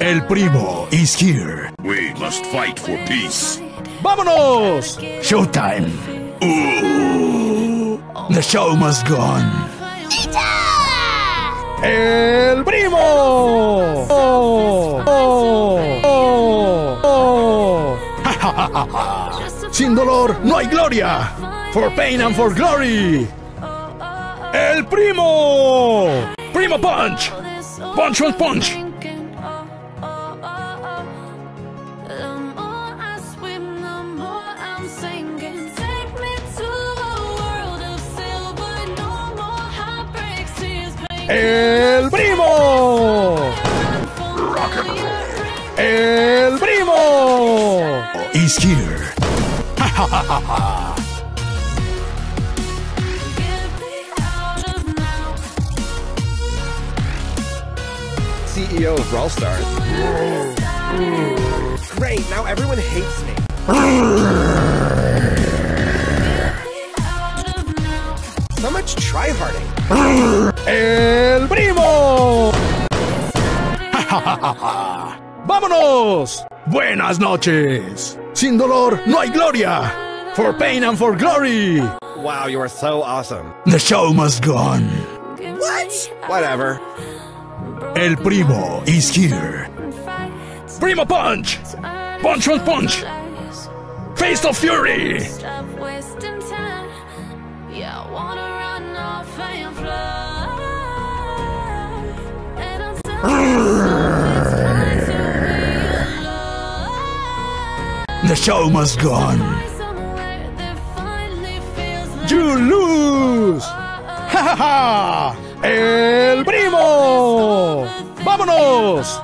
El primo is here. We must fight for peace. ¡Vámonos! Showtime. The show must go on. El primo. Oh, oh, oh, oh. Sin dolor no hay gloria. For pain and for glory. El primo. Primo punch. Punch, punch, punch. El primo. El primo. Is here. CEO of Brawl Stars. Great, now everyone hates me. So much tryharding. El primo. ¡Vámonos! Buenas noches. Sin dolor no hay gloria. For pain and for glory. Wow, you are so awesome. The show must go on. What? Whatever. El primo is here. Primo punch. Punch, punch, punch. Face of fury. Stop wasting time. Yeah, I wanna run off and fly. And I'm so it's fine to be alone. The show must go on. Find somewhere that finally feels like You lose. ¡Ja, ja, ja! El primo. ¡Vámonos!